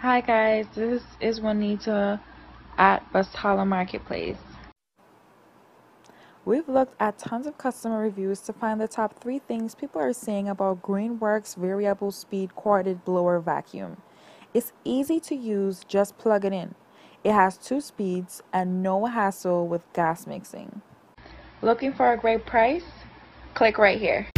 Hi guys, this is Juanita at Buzztala Marketplace. We've looked at tons of customer reviews to find the top three things people are saying about Greenworks variable speed corded blower vacuum. It's easy to use, just plug it in. It has two speeds and no hassle with gas mixing. Looking for a great price? Click right here.